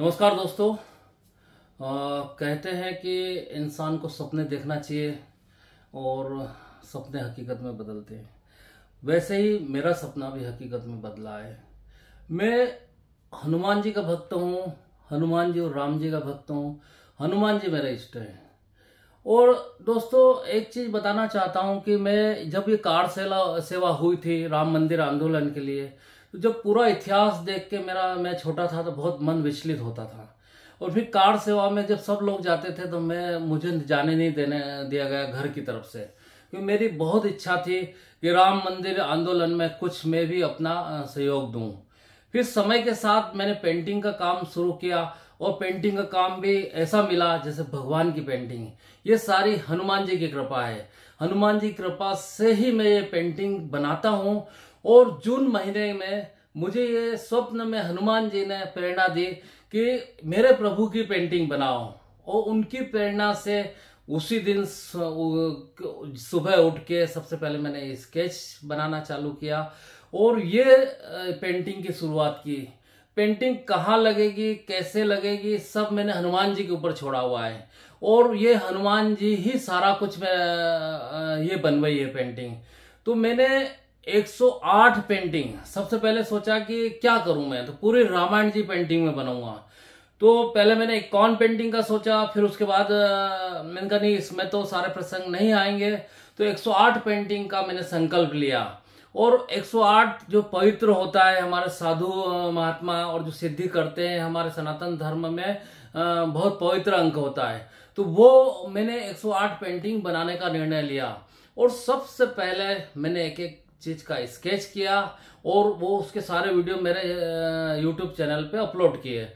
नमस्कार दोस्तों। आ, कहते हैं कि इंसान को सपने देखना चाहिए और सपने हकीकत में बदलते हैं। वैसे ही मेरा सपना भी हकीकत में बदला है। मैं हनुमान जी का भक्त हूँ हनुमान जी और राम जी का भक्त हूँ। हनुमान जी मेरा इष्ट है। और दोस्तों एक चीज़ बताना चाहता हूँ कि मैं जब ये कार सेवा सेवा हुई थी राम मंदिर आंदोलन के लिए तो जब पूरा इतिहास देख के मेरा, मैं छोटा था तो बहुत मन विचलित होता था। और फिर कार सेवा में जब सब लोग जाते थे तो मैं, मुझे जाने नहीं देने, दिया गया घर की तरफ़ से। क्योंकि मेरी बहुत इच्छा थी कि राम मंदिर आंदोलन में कुछ मैं भी अपना सहयोग दूँ। फिर समय के साथ मैंने पेंटिंग का काम शुरू किया और पेंटिंग का काम भी ऐसा मिला जैसे भगवान की पेंटिंग। ये सारी हनुमान जी की कृपा है। हनुमान जी की कृपा से ही मैं ये पेंटिंग बनाता हूँ और जून महीने में मुझे ये स्वप्न में हनुमान जी ने प्रेरणा दी कि मेरे प्रभु की पेंटिंग बनाओ। और उनकी प्रेरणा से उसी दिन सुबह उठ के सबसे पहले मैंने स्केच बनाना चालू किया और ये पेंटिंग की शुरुआत की। पेंटिंग कहाँ लगेगी, कैसे लगेगी, सब मैंने हनुमान जी के ऊपर छोड़ा हुआ है। और ये हनुमान जी ही सारा कुछ मैं ये बनवाई है पेंटिंग। तो मैंने 108 पेंटिंग सबसे पहले सोचा कि क्या करूँ मैं? तो पूरी रामायण जी पेंटिंग में बनाऊँगा तो पहले मैंने एक कौन पेंटिंग का सोचा, फिर उसके बाद मैंने कहा, नहीं, इसमें तो सारे प्रसंग नहीं आएँगे। तो 108 पेंटिंग का मैंने संकल्प लिया। और 108 जो पवित्र होता है, हमारे साधु महात्मा और जो सिद्धि करते हैं, हमारे सनातन धर्म में बहुत पवित्र अंक होता है। तो वो मैंने 108 पेंटिंग बनाने का निर्णय लिया। और सबसे पहले मैंने एक एक चीज़ का स्केच किया और वो उसके सारे वीडियो मेरे यूट्यूब चैनल पे अपलोड किए।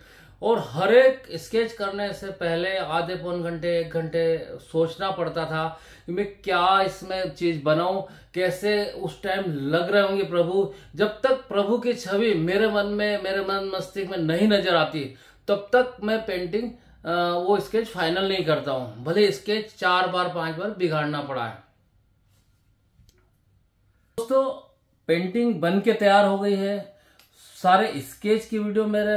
और हर एक स्केच करने से पहले आधे पौन घंटे, एक घंटे सोचना पड़ता था कि मैं क्या इसमें चीज़ बनाऊँ, कैसे उस टाइम लग रहे होंगे प्रभु। जब तक प्रभु की छवि मेरे मन में, मेरे मन मस्तिष्क में नहीं नज़र आती, तब तक मैं पेंटिंग वो स्केच फाइनल नहीं करता हूँ। भले स्केच चार बार, पाँच बार बिगाड़ना पड़ा है। दोस्तों पेंटिंग बन के तैयार हो गई है। सारे स्केच की वीडियो मेरे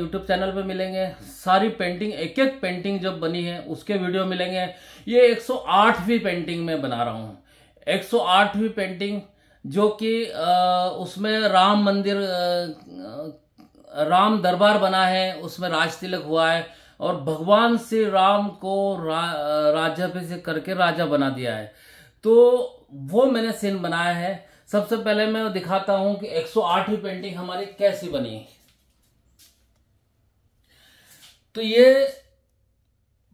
यूट्यूब चैनल पे मिलेंगे। सारी पेंटिंग एक एक पेंटिंग जब बनी है उसके वीडियो मिलेंगे। ये 108वीं पेंटिंग में बना रहा हूँ। 108वीं पेंटिंग जो कि उसमें राम मंदिर राम दरबार बना है उसमें राज तिलक हुआ है और भगवान श्री राम को रा, राजा पे से करके राजा बना दिया है। तो वो मैंने सीन बनाया है। सबसे पहले मैं दिखाता हूँ कि 108वीं पेंटिंग हमारी कैसी बनी तो ये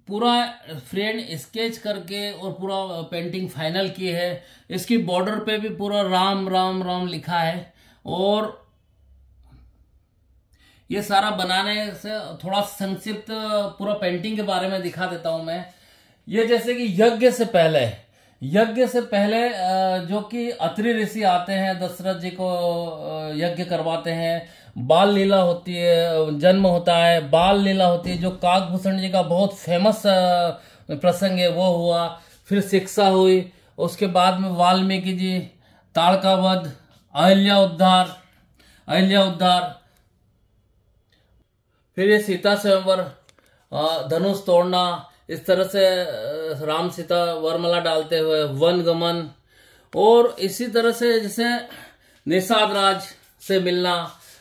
पूरा फ्रेंड स्केच करके और पूरा पेंटिंग फाइनल की है। इसकी बॉर्डर पे भी पूरा राम राम राम लिखा है। और ये सारा बनाने से थोड़ा संक्षिप्त पूरा पेंटिंग के बारे में दिखा देता हूँ मैं। ये जैसे कि यज्ञ से पहले यज्ञ से पहले जो कि अत्रि ऋषि आते हैं, दशरथ जी को यज्ञ करवाते हैं। बाल लीला होती है, जन्म होता है, बाल लीला होती है, जो काकभूषण जी का बहुत फ़ेमस प्रसंग है, वो हुआ। फिर शिक्षा हुई, उसके बाद में वाल्मीकि जी ताड़का वध अहिल्या उद्धार अहिल्या उद्धार। फिर ये सीता स्वयंवर धनुष तोड़ना इस तरह से राम सीता वरमला डालते हुए वन गमन और इसी तरह से जैसे निषाद राज से मिलना,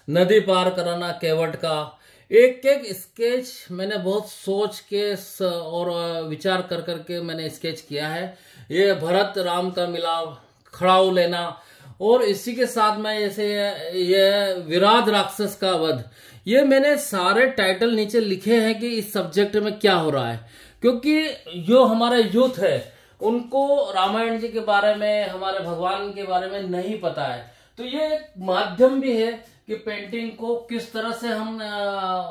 नदी पार कराना, केवट का एक एक स्केच मैंने बहुत सोच के और विचार कर करके मैंने स्केच किया है। ये भरत राम का मिलाव, खड़ाऊ लेना और इसी के साथ में जैसे ये विराध राक्षस का वध। ये मैंने सारे टाइटल नीचे लिखे हैं कि इस सब्जेक्ट में क्या हो रहा है। क्योंकि जो हमारा यूथ है, उनको रामायण जी के बारे में, हमारे भगवान के बारे में नहीं पता है। तो ये एक माध्यम भी है कि पेंटिंग को किस तरह से हम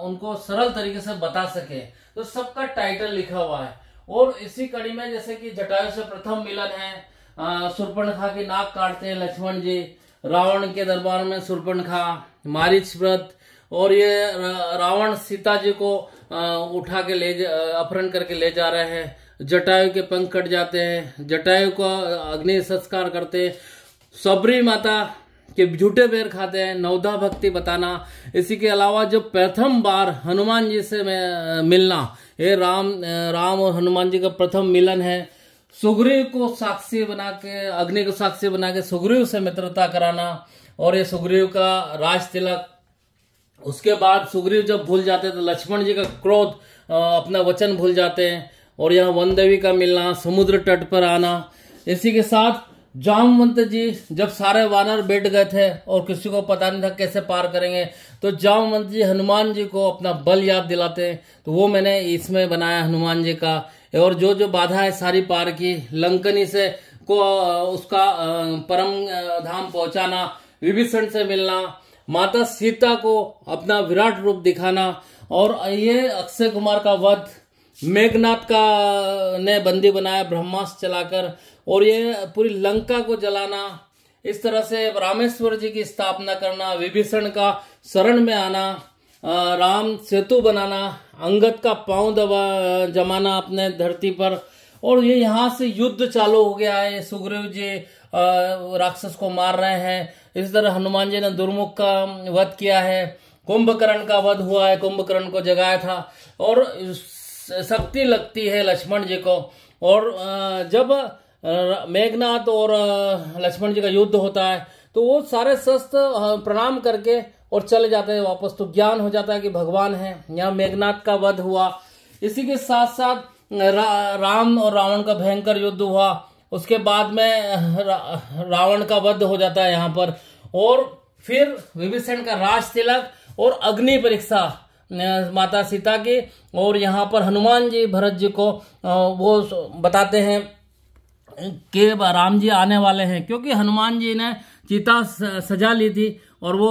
उनको सरल तरीके से बता सके। तो सबका टाइटल लिखा हुआ है। और इसी कड़ी में जैसे कि जटायु से प्रथम मिलन है सुरपणखा की नाक काटते हैं लक्ष्मण जी, रावण के दरबार में सुरपणखा, मारिच व्रत और ये रावण सीता जी को उठा के ले अपहरण करके ले जा रहे हैं। जटायु के पंख कट जाते हैं। जटायु को अग्नि संस्कार करते हैं। सबरी माता के झूठे बेर खाते हैं। नवधा भक्ति बताना। इसी के अलावा जो प्रथम बार हनुमान जी से मिलना। ये राम राम और हनुमान जी का प्रथम मिलन है। सुग्रीव को साक्षी बना के, अग्नि को साक्षी बना के सुग्रीव से मित्रता कराना। और ये सुग्रीव का राज तिलक उसके बाद सुग्रीव जब भूल जाते हैं तो लक्ष्मण जी का क्रोध अपना वचन भूल जाते हैं और यहाँ वन देवी का मिलना, समुद्र तट पर आना, इसी के साथ जामवंत जी जब सारे वानर बैठ गए थे और किसी को पता नहीं था कैसे पार करेंगे तो जामवंत जी हनुमान जी को अपना बल याद दिलाते हैं। तो वो मैंने इसमें बनाया हनुमान जी का। और जो जो बाधा है सारी पार की, लंकनी से को उसका परम धाम पहुंचाना, विभीषण से मिलना माता सीता को अपना विराट रूप दिखाना और ये अक्षय कुमार का वध, मेघनाथ का ने बंदी बनाया, ब्रह्मास्त्र चलाकर और ये पूरी लंका को जलाना, इस तरह से रामेश्वर जी की स्थापना करना, विभीषण का शरण में आना राम सेतु बनाना, अंगद का पाँव दबा, जमाना अपने धरती पर और ये यहाँ से युद्ध चालू हो गया है। सुग्रीव जी राक्षस को मार रहे हैं। इस तरह हनुमान जी ने दुर्मुख का वध किया है। कुंभकर्ण का वध हुआ है। कुंभकर्ण को जगाया था। और शक्ति लगती है लक्ष्मण जी को। और जब मेघनाथ और लक्ष्मण जी का युद्ध होता है तो वो सारे शस्त्र प्रणाम करके और चले जाते हैं वापस। तो ज्ञान हो जाता है कि भगवान है। यहाँ मेघनाथ का वध हुआ। इसी के साथ साथ रा, राम और रावण का भयंकर युद्ध हुआ। उसके बाद में रा, रावण का वध हो जाता है यहाँ पर। और फिर विभीषण का राज तिलक और अग्नि परीक्षा माता सीता की। और यहाँ पर हनुमान जी भरत जी को वो बताते हैं कि राम जी आने वाले हैं। क्योंकि हनुमान जी ने चीता सजा ली थी और वो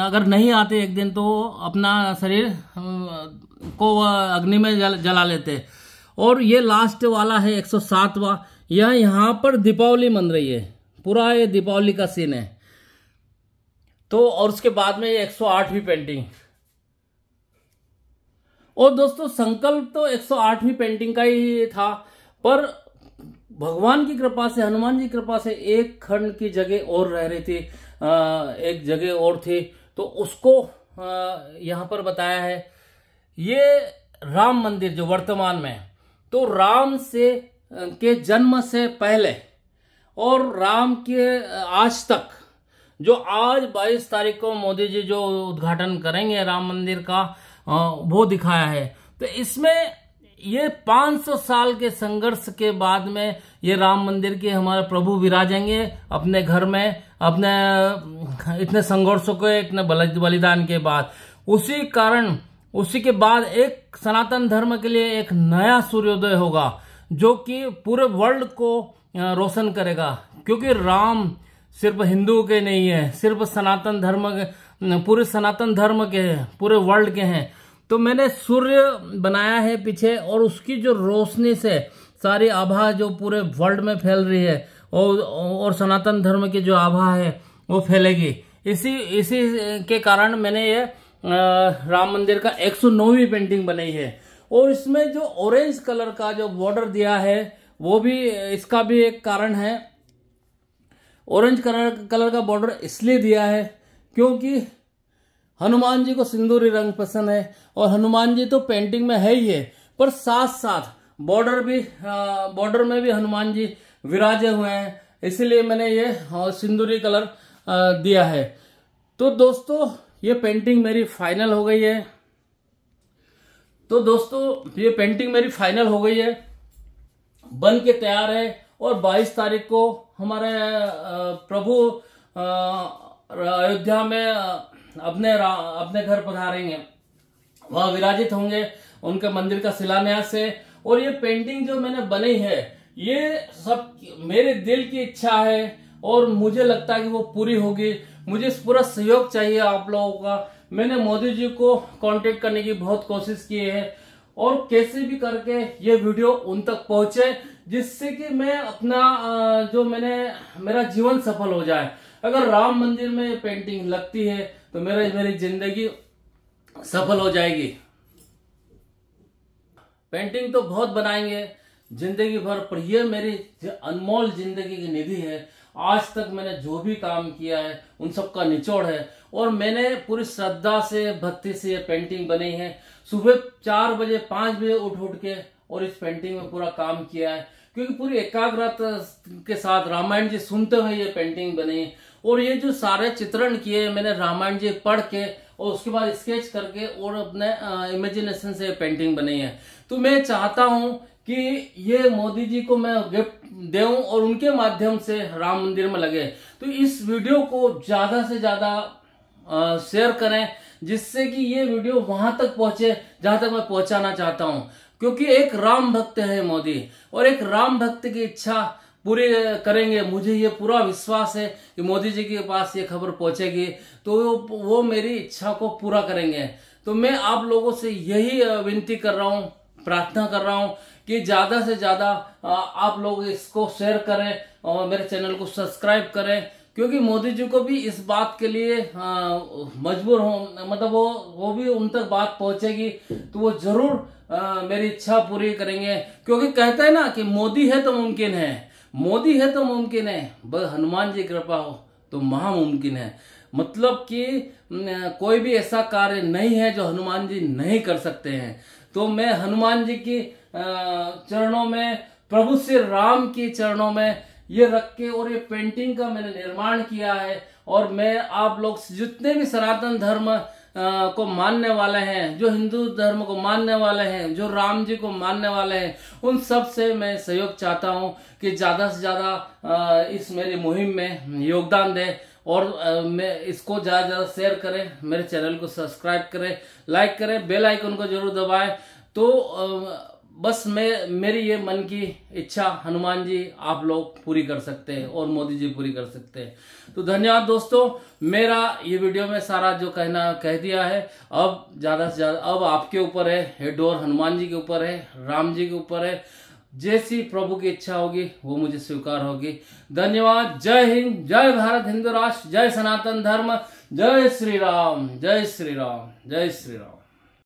अगर नहीं आते एक दिन तो अपना शरीर को अग्नि में जल, जला लेते। और ये लास्ट वाला है 107वां यह यहाँ पर दीपावली मन रही है। पूरा ये दीपावली का सीन है। तो और उसके बाद में ये 108वीं पेंटिंग और दोस्तों, संकल्प तो 108वीं पेंटिंग का ही था, पर भगवान की कृपा से, हनुमान जी की कृपा से एक खंड की जगह और रह रही थी एक जगह और थी। तो उसको यहाँ पर बताया है, ये राम मंदिर जो वर्तमान में तो राम से, के जन्म से पहले और राम के, आज तक, जो आज 22 तारीख को मोदी जी जो उद्घाटन करेंगे राम मंदिर का वो दिखाया है। तो इसमें ये 500 साल के संघर्ष के बाद में ये राम मंदिर के हमारे प्रभु विराजेंगे अपने घर में, अपने, इतने संघर्षों के, इतने बलिदान के बाद। उसी कारण उसी के बाद एक सनातन धर्म के लिए एक नया सूर्योदय होगा, जो कि पूरे वर्ल्ड को रोशन करेगा। क्योंकि राम सिर्फ़ हिंदू के नहीं है, सिर्फ़ सनातन धर्म के पूरे सनातन धर्म के हैं, पूरे वर्ल्ड के हैं। तो मैंने सूर्य बनाया है पीछे, और उसकी जो रोशनी से सारी आभा जो पूरे वर्ल्ड में फैल रही है, और और सनातन धर्म की जो आभा है, वो फैलेगी। इसी इसी के कारण मैंने ये राम मंदिर का 109वीं पेंटिंग बनाई है। और इसमें जो ऑरेंज कलर का जो बॉर्डर दिया है, वो भी, इसका भी एक कारण है। ऑरेंज कलर कलर का बॉर्डर इसलिए दिया है क्योंकि हनुमान जी को सिंदूरी रंग पसंद है और हनुमान जी तो पेंटिंग में है ही है, पर साथ साथ बॉर्डर भी बॉर्डर में भी हनुमान जी विराजे हुए हैं। इसलिए मैंने ये सिंदूरी कलर दिया है। तो दोस्तों ये पेंटिंग मेरी फाइनल हो गई है। तो दोस्तों, ये पेंटिंग मेरी फाइनल हो गई है। बन के तैयार है और 22 तारीख को हमारे प्रभु अयोध्या में अपने अपने घर पधारेंगे। वह विराजित होंगे उनके मंदिर का शिलान्यास है। और ये पेंटिंग जो मैंने बनी है, ये सब मेरे दिल की इच्छा है और मुझे लगता है कि वो पूरी होगी। मुझे पूरा सहयोग चाहिए आप लोगों का। मैंने मोदी जी को कांटेक्ट करने की बहुत कोशिश की है और कैसे भी करके ये वीडियो उन तक पहुँचे, जिससे कि मैं अपना जो मैंने, मेरा जीवन सफल हो जाए। अगर राम मंदिर में पेंटिंग लगती है तो मेरा, मेरी ज़िंदगी सफल हो जाएगी। पेंटिंग तो बहुत बनाएँगे, ज़िंदगी भर, पर यह मेरी अनमोल ज़िंदगी की निधि है। आज तक मैंने जो भी काम किया है, उन सब का निचोड़ है। और मैंने पूरी श्रद्धा से, भक्ति से ये पेंटिंग बनाई है। सुबह चार बजे, पाँच बजे उठ उठ के और इस पेंटिंग में पूरा काम किया है। क्योंकि पूरी एकाग्रता के साथ रामायण जी सुनते हुए ये पेंटिंग बनी है। और ये जो सारे चित्रण किए मैंने रामायण जी पढ़ के और उसके बाद स्केच करके और अपने इमेजिनेशन से पेंटिंग बनी है। तो मैं चाहता हूँ कि ये मोदी जी को मैं गिफ्ट देऊं और उनके माध्यम से राम मंदिर में लगे। तो इस वीडियो को ज़्यादा से ज़्यादा शेयर करें, जिससे कि ये वीडियो वहाँ तक पहुँचे, जहाँ तक मैं पहुंचाना चाहता हूँ। क्योंकि एक राम भक्त है मोदी, और एक राम भक्त की इच्छा पूरी करेंगे। मुझे ये पूरा विश्वास है कि मोदी जी के पास ये खबर पहुंचेगी तो वो मेरी इच्छा को पूरा करेंगे। तो मैं आप लोगों से यही विनती कर रहा हूँ प्रार्थना कर रहा हूँ कि ज़्यादा से ज़्यादा आप लोग इसको शेयर करें और मेरे चैनल को सब्सक्राइब करें क्योंकि मोदी जी को भी इस बात के लिए मजबूर हो मतलब वो वो भी उन तक बात पहुंचेगी तो वो ज़रूर आ, मेरी इच्छा पूरी करेंगे। क्योंकि कहते हैं ना कि मोदी है तो मुमकिन है मोदी है तो मुमकिन है बस हनुमान जी कृपा हो तो महामुमकिन है। मतलब कि कोई भी ऐसा कार्य नहीं है जो हनुमान जी नहीं कर सकते हैं। तो मैं हनुमान जी की चरणों में, प्रभु श्री राम की चरणों में ये रख के और ये पेंटिंग का मैंने निर्माण किया है और मैं आप लोग जितने भी सनातन धर्म को मानने वाले हैं, जो हिंदू धर्म को मानने वाले हैं, जो राम जी को मानने वाले हैं, उन सबसे मैं सहयोग चाहता हूँ कि ज़्यादा से ज़्यादा इस मेरी मुहिम में योगदान दें। और मैं इसको ज़्यादा ज़्यादा शेयर करें, मेरे चैनल को सब्सक्राइब करें लाइक करें बेल आइकन को ज़रूर दबाएँ। तो बस मैं, मेरी ये मन की इच्छा हनुमान जी आप लोग पूरी कर सकते हैं और मोदी जी पूरी कर सकते हैं। तो धन्यवाद दोस्तों, मेरा ये वीडियो में सारा जो कहना, कह दिया है, अब ज़्यादा से ज़्यादा, अब आपके ऊपर है हेडोर हनुमान जी के ऊपर है, राम जी के ऊपर है जैसी प्रभु की इच्छा होगी, वो मुझे स्वीकार होगी। धन्यवाद। जय हिंद, जय भारत, हिंदू राष्ट्र, जय सनातन धर्म। जय श्री राम जय श्री राम जय श्री राम